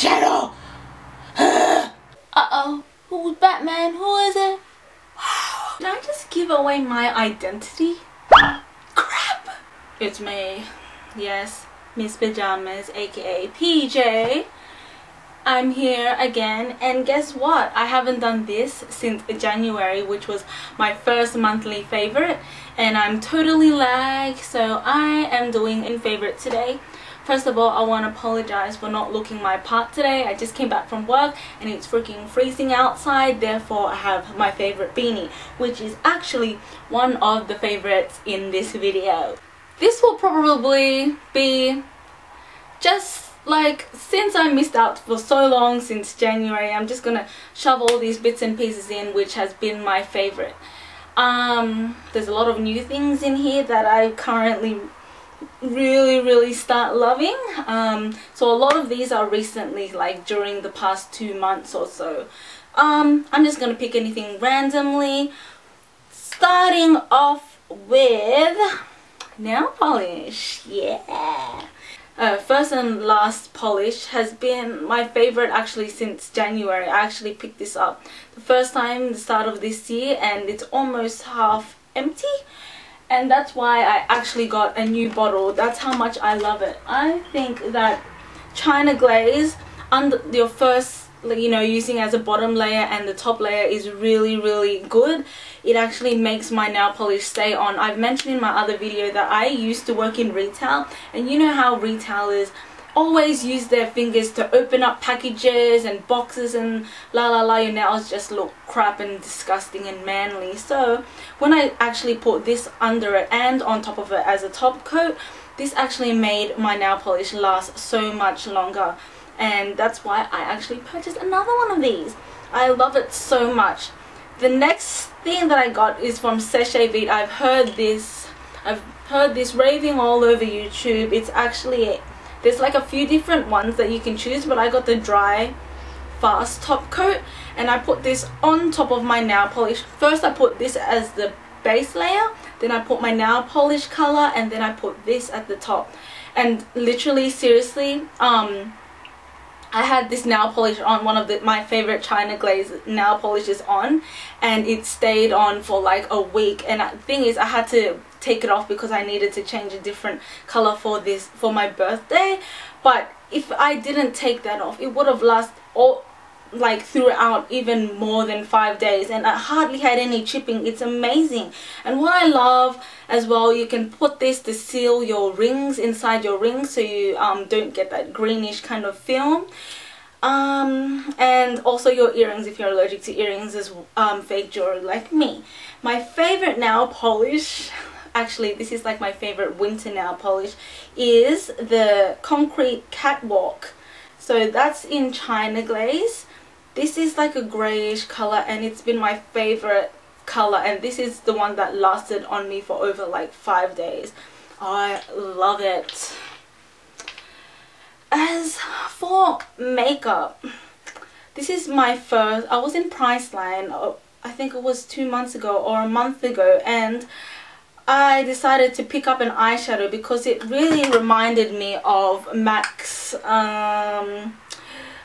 channel. Uh-oh. Who's Batman? Who is it? Did I just give away my identity? Crap! It's me. Yes, Miss Pajamas, aka PJ. I'm here again and guess what? I haven't done this since January which was my first monthly favorite and I'm totally lag so I am doing in favorite today. First of all I want to apologize for not looking my part today. I just came back from work and it's freaking freezing outside therefore I have my favorite beanie which is actually one of the favorites in this video. This will probably be just like since I missed out for so long since January I'm just gonna shove all these bits and pieces in which has been my favorite um, there's a lot of new things in here that I currently really really start loving. Um, so a lot of these are recently like during the past two months or so. Um, I'm just gonna pick anything randomly. Starting off with nail polish. Yeah. Uh, first and last polish has been my favorite actually since January. I actually picked this up the first time the start of this year and it's almost half empty and that's why I actually got a new bottle. That's how much I love it. I think that China Glaze under your first you know using as a bottom layer and the top layer is really really good it actually makes my nail polish stay on I've mentioned in my other video that I used to work in retail and you know how retailers always use their fingers to open up packages and boxes and la la la your nails just look crap and disgusting and manly so when I actually put this under it and on top of it as a top coat this actually made my nail polish last so much longer and that's why I actually purchased another one of these. I love it so much. The next thing that I got is from Seche Vite. I've heard this, I've heard this raving all over YouTube. It's actually, there's like a few different ones that you can choose, but I got the dry fast top coat and I put this on top of my nail polish. First I put this as the base layer, then I put my nail polish color and then I put this at the top. And literally, seriously, um, I had this nail polish on one of the, my favorite China Glaze nail polishes on and it stayed on for like a week. And the thing is I had to take it off because I needed to change a different color for this for my birthday. But if I didn't take that off it would have lasted all like throughout even more than five days and I hardly had any chipping. It's amazing. And what I love as well you can put this to seal your rings inside your rings so you um, don't get that greenish kind of film. Um, and also your earrings if you're allergic to earrings as um, fake jewelry like me. My favorite nail polish actually this is like my favorite winter nail polish is the concrete catwalk. So that's in China Glaze this is like a grayish color and it's been my favorite color and this is the one that lasted on me for over like five days. I love it. As for makeup, this is my first, I was in Priceline, uh, I think it was two months ago or a month ago and I decided to pick up an eyeshadow because it really reminded me of MAC's um,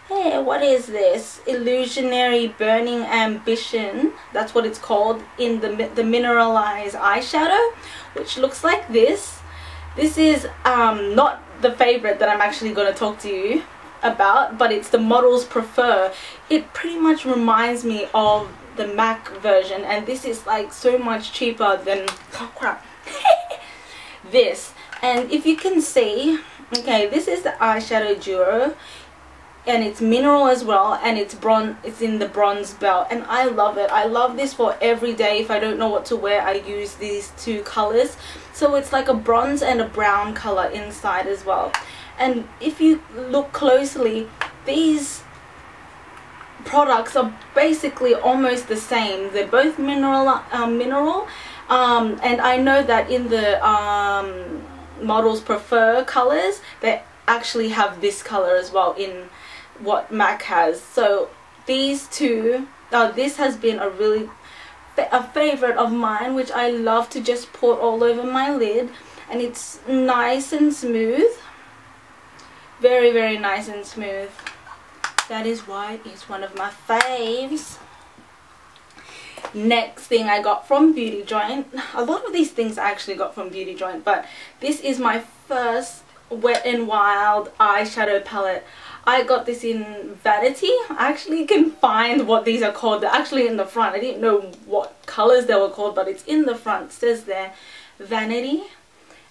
hey what is this? Illusionary burning ambition. That's what it's called in the the mineralized eyeshadow which looks like this. This is um, not the favorite that I'm actually going to talk to you about but it's the models prefer. It pretty much reminds me of the MAC version and this is like so much cheaper than oh crap. This. And if you can see okay this is the eyeshadow duo and it's mineral as well and it's bronze it's in the bronze belt. And I love it. I love this for every day. If I don't know what to wear I use these two colors. So it's like a bronze and a brown color inside as well. And if you look closely these products are basically almost the same. They're both mineral um, mineral. Um, and I know that in the um, models prefer colors they actually have this color as well in what MAC has. So these two, uh, this has been a really a favorite of mine which I love to just put all over my lid and it's nice and smooth very very nice and smooth That is why it's one of my faves. Next thing I got from Beauty Joint. A lot of these things I actually got from Beauty Joint, but this is my first Wet n Wild eyeshadow palette. I got this in Vanity. I actually can find what these are called. They're actually in the front. I didn't know what colors they were called, but it's in the front. It says there, Vanity.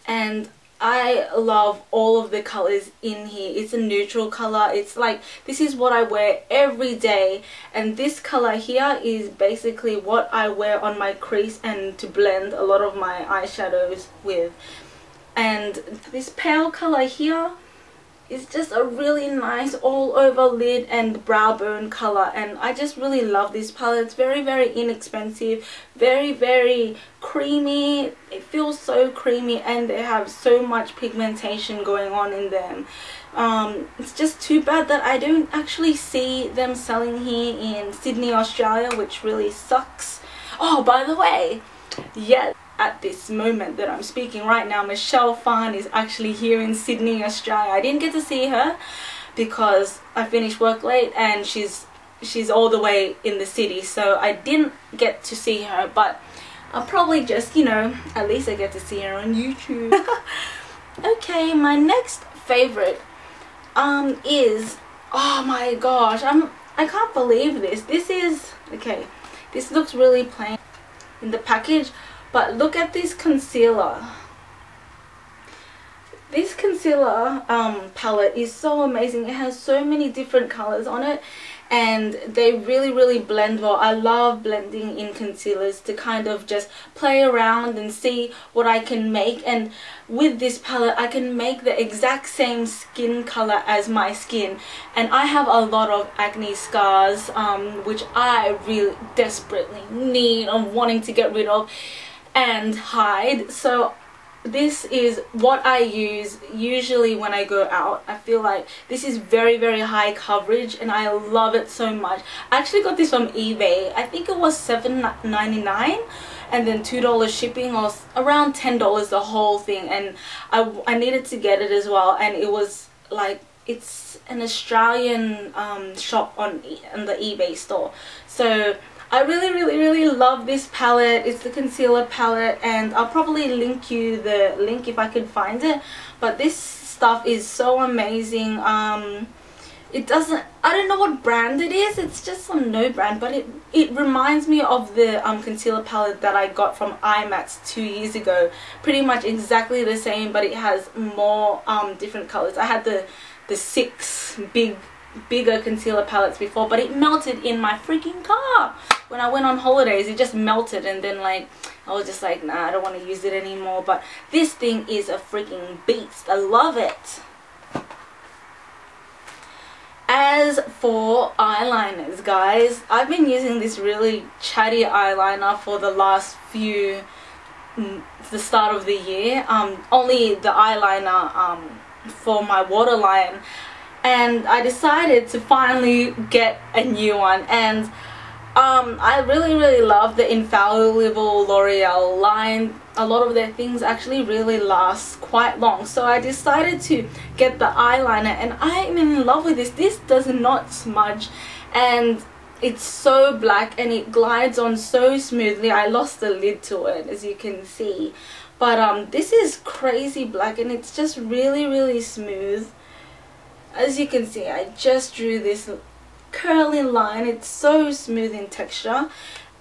And I love all of the colors in here. It's a neutral color. It's like, this is what I wear every day. And this color here is basically what I wear on my crease and to blend a lot of my eyeshadows with. And this pale color here it's just a really nice all over lid and brow bone color and I just really love this palette. It's very very inexpensive, very very creamy. It feels so creamy and they have so much pigmentation going on in them. Um, it's just too bad that I don't actually see them selling here in Sydney, Australia, which really sucks. Oh, by the way, yes at this moment that I'm speaking right now, Michelle Phan is actually here in Sydney, Australia. I didn't get to see her because I finished work late and she's she's all the way in the city so I didn't get to see her but I'll probably just you know at least I get to see her on YouTube. Okay my next favorite um is oh my gosh I'm I can't believe this. This is okay this looks really plain. In the package but look at this concealer. This concealer um, palette is so amazing. It has so many different colors on it and they really really blend well I love blending in concealers to kind of just play around and see what I can make and with this palette I can make the exact same skin color as my skin and I have a lot of acne scars um, which I really desperately need I'm wanting to get rid of and hide so this is what I use usually when I go out. I feel like this is very very high coverage and I love it so much. I actually got this from eBay. I think it was $7.99 and then $2 shipping or around $10 the whole thing and I, I needed to get it as well and it was like it's an Australian um, shop on, on the eBay store. So I really really really love this palette. It's the concealer palette and I'll probably link you the link if I can find it. But this stuff is so amazing. Um it doesn't I don't know what brand it is. It's just some no brand but it it reminds me of the um, concealer palette that I got from IMATS two years ago. Pretty much exactly the same but it has more um, different colors. I had the the six big bigger concealer palettes before but it melted in my freaking car. When I went on holidays it just melted and then like I was just like nah I don't want to use it anymore. But this thing is a freaking beast. I love it. As for eyeliners guys I've been using this really chatty eyeliner for the last few mm, the start of the year. Um, only the eyeliner um, for my waterline and I decided to finally get a new one. And um, I really really love the infallible L'Oreal line. A lot of their things actually really last quite long. So I decided to get the eyeliner and I'm in love with this. This does not smudge and it's so black and it glides on so smoothly. I lost the lid to it as you can see. But um this is crazy black and it's just really really smooth as you can see I just drew this curly line. It's so smooth in texture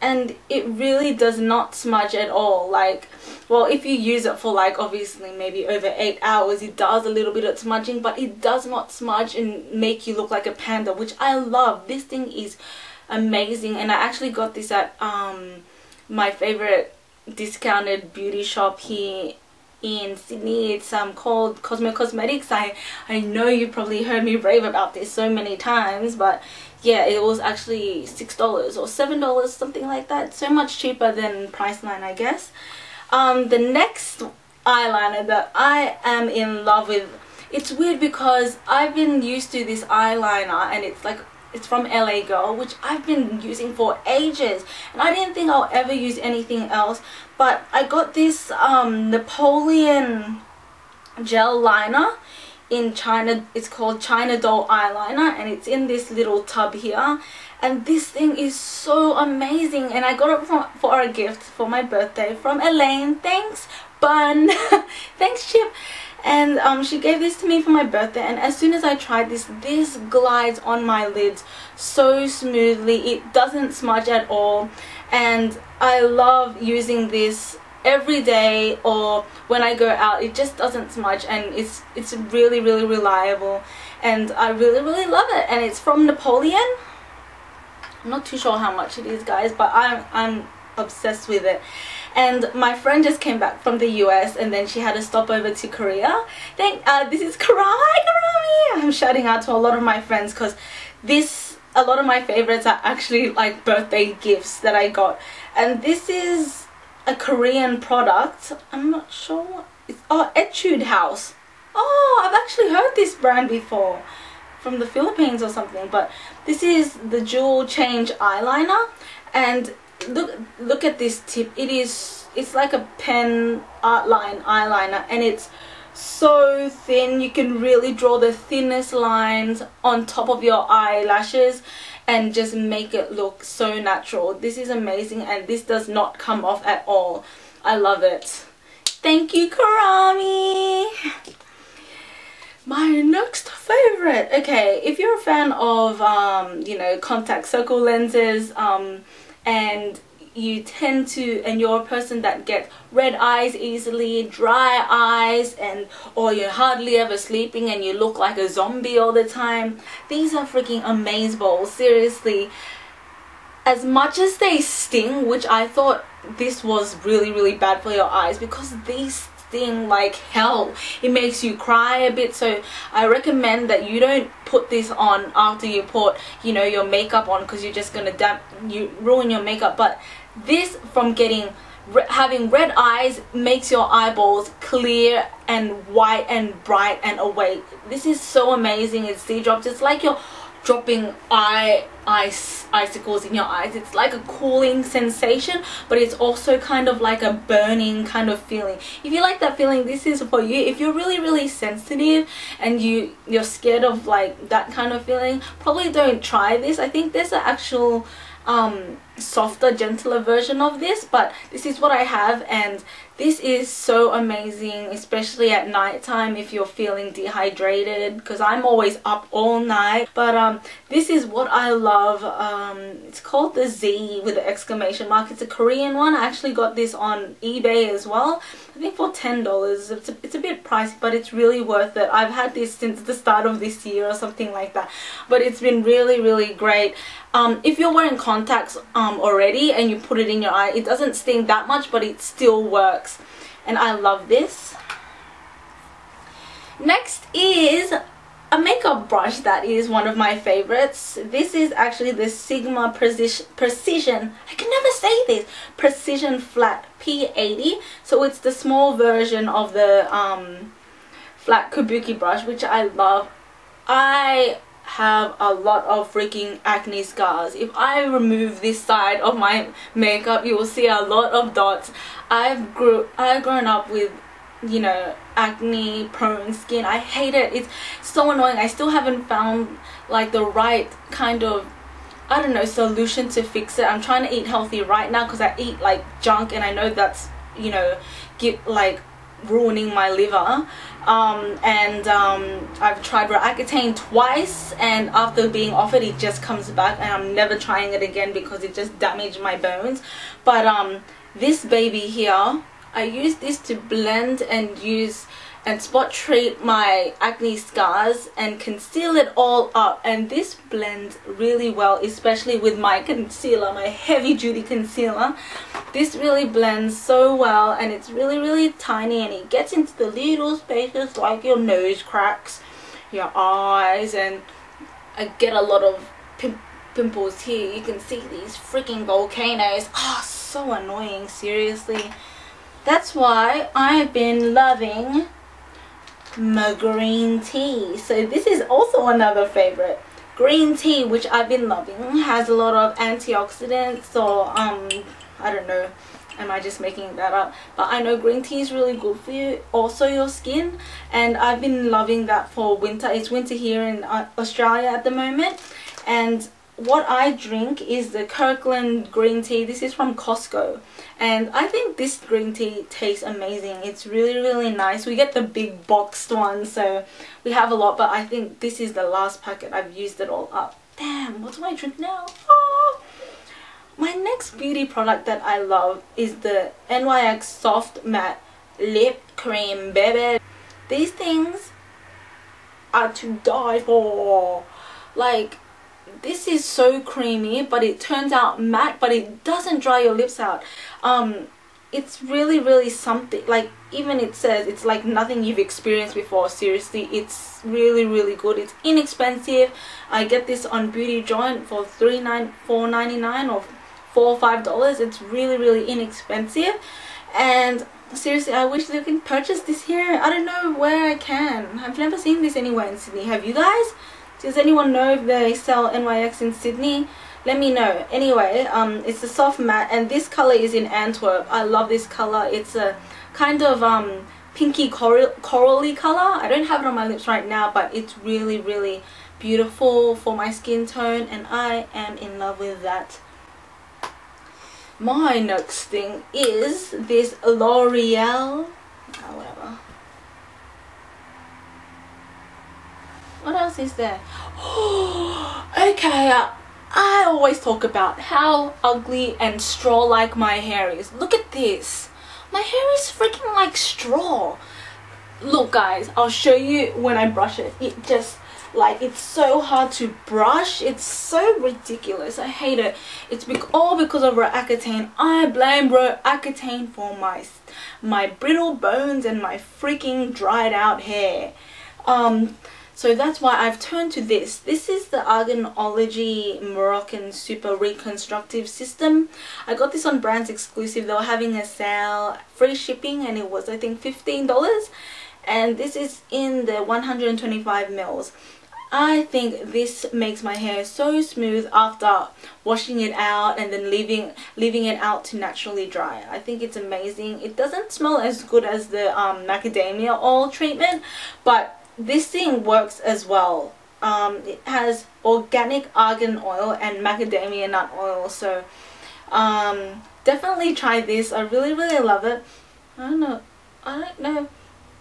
and it really does not smudge at all. Like well if you use it for like obviously maybe over eight hours it does a little bit of smudging but it does not smudge and make you look like a panda which I love. This thing is amazing and I actually got this at um my favorite discounted beauty shop here in Sydney. It's um, called Cosmo Cosmetics. I, I know you probably heard me rave about this so many times, but yeah, it was actually $6 or $7, something like that. So much cheaper than Priceline, I guess. Um, the next eyeliner that I am in love with, it's weird because I've been used to this eyeliner and it's like it's from LA Girl, which I've been using for ages. And I didn't think I'll ever use anything else. But I got this um, Napoleon gel liner in China it's called China Doll eyeliner and it's in this little tub here and this thing is so amazing and I got it for, for a gift for my birthday from Elaine thanks bun thanks Chip and um, she gave this to me for my birthday and as soon as I tried this this glides on my lids so smoothly. It doesn't smudge at all. And I love using this every day or when I go out. It just doesn't smudge and it's it's really really reliable. And I really really love it. And it's from Napoleon. I'm not too sure how much it is guys but I'm I'm obsessed with it and my friend just came back from the US and then she had a stopover to Korea thank uh, this is Karami I'm shouting out to a lot of my friends because this a lot of my favorites are actually like birthday gifts that I got and this is a Korean product. I'm not sure. It's, oh, Etude House. Oh, I've actually heard this brand before from the Philippines or something. But this is the Jewel Change eyeliner. And look, look at this tip. It is, it's like a pen art line eyeliner. And it's so thin. You can really draw the thinnest lines on top of your eyelashes and just make it look so natural. This is amazing and this does not come off at all. I love it. Thank you, Karami! My next favorite. Okay, if you're a fan of, um, you know, contact circle lenses um, and you tend to and you're a person that gets red eyes easily dry eyes and or you're hardly ever sleeping and you look like a zombie all the time. These are freaking amaze balls seriously. As much as they sting which I thought this was really really bad for your eyes because these like hell. It makes you cry a bit so I recommend that you don't put this on after you put you know your makeup on because you're just gonna damp you ruin your makeup. But this from getting having red eyes makes your eyeballs clear and white and bright and awake. This is so amazing. It's sea drops it's like you're dropping ice icicles in your eyes. It's like a cooling sensation but it's also kind of like a burning kind of feeling. If you like that feeling this is for you. If you're really really sensitive and you you're scared of like that kind of feeling probably don't try this. I think there's an actual um, softer gentler version of this but this is what I have and this is so amazing especially at night time if you're feeling dehydrated because I'm always up all night. But um this is what I love um it's called the Z with the exclamation mark. It's a Korean one. I actually got this on eBay as well I think for ten dollars. It's a, it's a bit pricey but it's really worth it. I've had this since the start of this year or something like that. But it's been really really great. Um, if you're wearing contacts um, already and you put it in your eye it doesn't sting that much but it still works and I love this. Next is a makeup brush that is one of my favorites. This is actually the Sigma Precision, Precision. I can never say this. Precision Flat P80 so it's the small version of the um, flat kabuki brush which I love. I have a lot of freaking acne scars. If I remove this side of my makeup, you will see a lot of dots. I've grew I've grown up with you know acne prone skin. I hate it. It's so annoying. I still haven't found like the right kind of I don't know solution to fix it. I'm trying to eat healthy right now because I eat like junk and I know that's you know get like ruining my liver um, and um, I've tried Roaccutane twice and after being offered it just comes back and I'm never trying it again because it just damaged my bones. But um, this baby here I use this to blend and use and spot treat my acne scars and conceal it all up. And this blends really well especially with my concealer my heavy duty concealer. This really blends so well and it's really really tiny and it gets into the little spaces like your nose cracks your eyes and I get a lot of pim pimples here. You can see these freaking volcanoes. Ah oh, so annoying seriously. That's why I've been loving my green tea. So this is also another favorite. Green tea which I've been loving has a lot of antioxidants. Or um I don't know. Am I just making that up? But I know green tea is really good for you also your skin. And I've been loving that for winter. It's winter here in uh, Australia at the moment. And what I drink is the Kirkland green tea. This is from Costco. And I think this green tea tastes amazing. It's really, really nice. We get the big boxed one, so we have a lot. But I think this is the last packet. I've used it all up. Damn, what do I drink now? Oh. My next beauty product that I love is the NYX Soft Matte Lip Cream, baby. These things are to die for. Like, this is so creamy but it turns out matte but it doesn't dry your lips out. Um it's really really something like even it says it's like nothing you've experienced before. Seriously it's really really good. It's inexpensive. I get this on beauty joint for three nine four ninety nine or four or five dollars. It's really really inexpensive. And seriously i wish they can purchase this here. I don't know where i can. I've never seen this anywhere in sydney. Have you guys does anyone know if they sell NYX in Sydney? Let me know. Anyway, um, it's a soft matte and this color is in Antwerp. I love this color. It's a kind of um, pinky coral corally color. I don't have it on my lips right now, but it's really, really beautiful for my skin tone and I am in love with that. My next thing is this L'Oreal, oh, whatever, What else is there? okay, uh, I always talk about how ugly and straw-like my hair is. Look at this. My hair is freaking like straw. Look guys, I'll show you when I brush it. It just like it's so hard to brush it's so ridiculous i hate it it's be all because of Roaccutane i blame Roaccutane for my my brittle bones and my freaking dried out hair um so that's why I've turned to this. This is the Arganology Moroccan Super Reconstructive System. I got this on Brands Exclusive. They were having a sale, free shipping, and it was I think $15. And this is in the 125 mils. I think this makes my hair so smooth after washing it out and then leaving leaving it out to naturally dry. I think it's amazing. It doesn't smell as good as the um, macadamia oil treatment, but this thing works as well. Um, it has organic argan oil and macadamia nut oil. So um, definitely try this. I really, really love it. I don't know. I don't know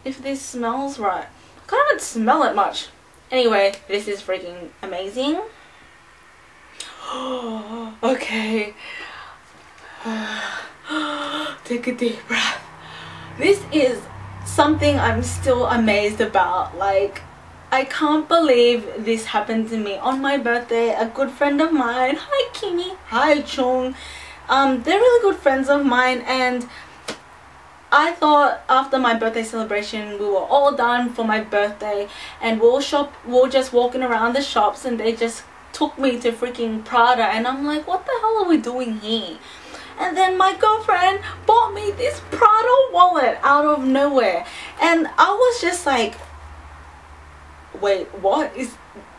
if this smells right. I can't even smell it much. Anyway, this is freaking amazing. okay. Take a deep breath. This is something I'm still amazed about. Like, I can't believe this happened to me on my birthday. A good friend of mine, hi Kimi, hi Chung, um, they're really good friends of mine and I thought after my birthday celebration we were all done for my birthday and we'll shop, we'll just walking around the shops and they just took me to freaking Prada and I'm like what the hell are we doing here? And then my girlfriend bought me this Prada wallet out of nowhere. And I was just like wait what is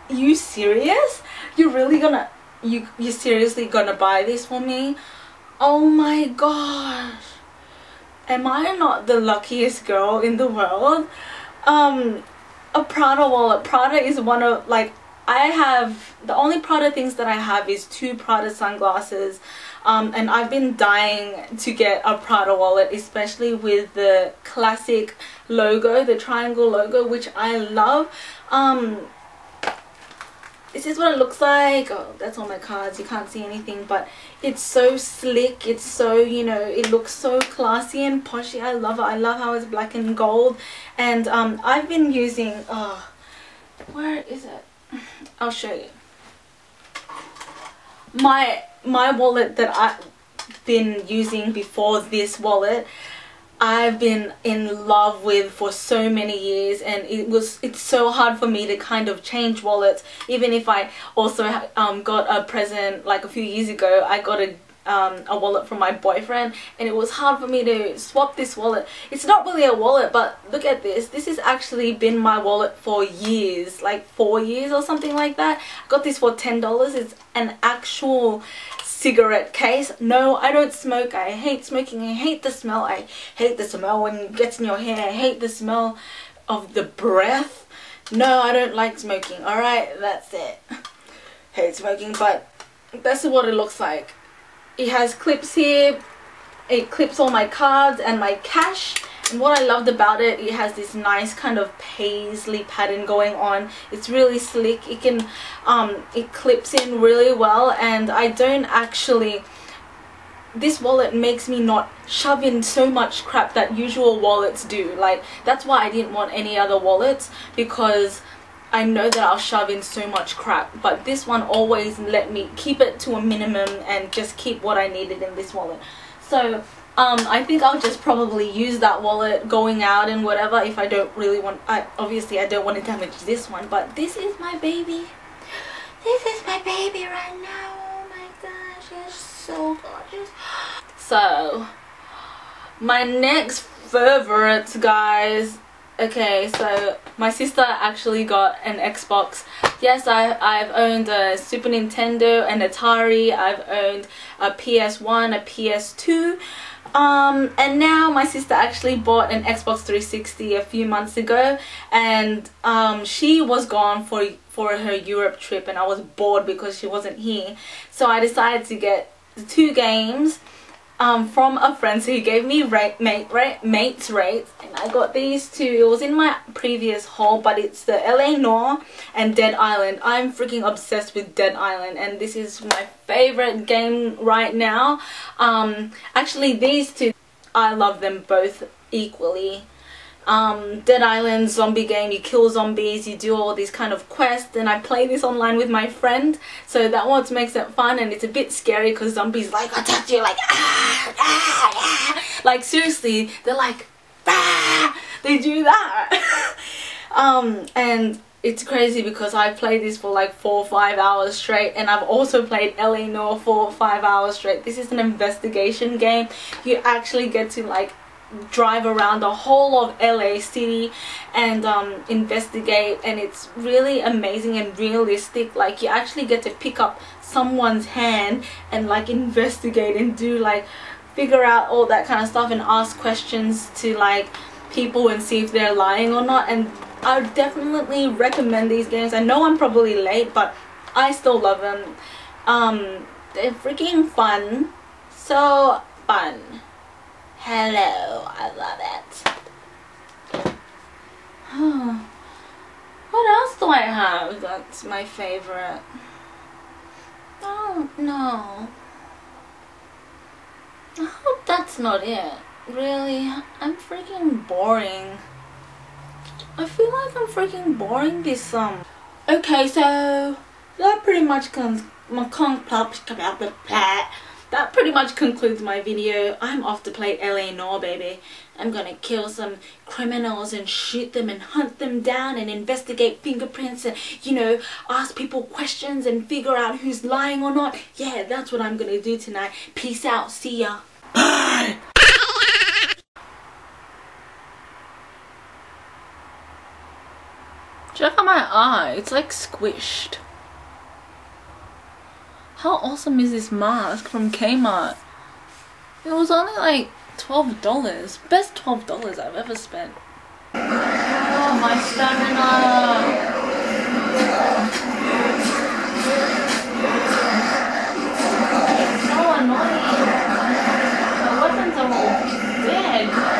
you serious? You're really gonna you you seriously gonna buy this for me? Oh my gosh. Am I not the luckiest girl in the world? Um a Prada wallet. Prada is one of like I have the only Prada things that I have is two Prada sunglasses um, and I've been dying to get a Prada wallet especially with the classic logo the triangle logo which I love. Um, this is what it looks like. Oh that's on my cards. You can't see anything but it's so slick. It's so you know it looks so classy and poshy. I love it. I love how it's black and gold. And um, I've been using oh where is it? I'll show you. My my wallet that I've been using before this wallet I've been in love with for so many years and it was it's so hard for me to kind of change wallets. Even if I also um, got a present like a few years ago I got a um, a wallet from my boyfriend and it was hard for me to swap this wallet it's not really a wallet but look at this this has actually been my wallet for years like four years or something like that I got this for ten dollars it's an actual cigarette case. No, I don't smoke. I hate smoking. I hate the smell. I hate the smell when it gets in your hair. I hate the smell of the breath. No, I don't like smoking. Alright, that's it. Hate smoking, but that's what it looks like. It has clips here. It clips all my cards and my cash. And what I loved about it it has this nice kind of paisley pattern going on. It's really slick. It can um, it clips in really well. And I don't actually this wallet makes me not shove in so much crap that usual wallets do. Like that's why I didn't want any other wallets because I know that I'll shove in so much crap but this one always let me keep it to a minimum and just keep what I needed in this wallet so um, I think I'll just probably use that wallet going out and whatever if I don't really want, I obviously I don't want to damage this one, but this is my baby. This is my baby right now. Oh my gosh, it's so gorgeous. So, my next favorites, guys. Okay, so my sister actually got an Xbox. Yes, I, I've owned a Super Nintendo, an Atari, I've owned a PS1, a PS2. Um, and now my sister actually bought an Xbox 360 a few months ago and um, she was gone for for her Europe trip and I was bored because she wasn't here so I decided to get the two games um, from a friend. So he gave me rate, mate, rate, mates rates and I got these two. It was in my previous haul but it's the LA Noire and Dead Island. I'm freaking obsessed with Dead Island and this is my favorite game right now. Um, actually these two I love them both equally um, Dead Island zombie game. You kill zombies, you do all these kind of quests, and I play this online with my friend. So that what makes it fun, and it's a bit scary because zombies like attack you like ah, ah, ah. like seriously, they're like ah, they do that. um, and it's crazy because I played this for like four or five hours straight and I've also played LA Noire for five hours straight. This is an investigation game. You actually get to like drive around the whole of LA City and um, investigate and it's really amazing and realistic like you actually get to pick up someone's hand and like investigate and do like figure out all that kind of stuff and ask questions to like people and see if they're lying or not and I definitely recommend these games. I know I'm probably late but I still love them um, they're freaking fun. So fun Hello, I love it. what else do I have that's my favorite? Oh, no. I hope that's not it. Really, I'm freaking boring. I feel like I'm freaking boring this um. Okay, so that pretty much comes my con that pretty much concludes my video. I'm off to play LA Noire, baby. I'm gonna kill some criminals and shoot them and hunt them down and investigate fingerprints and, you know, ask people questions and figure out who's lying or not. Yeah, that's what I'm gonna do tonight. Peace out. See ya. Bye. Check out my eye. It's like squished. How awesome is this mask from Kmart? It was only like $12. Best $12 I've ever spent. Oh, my stamina! So annoying. The weapons are all dead.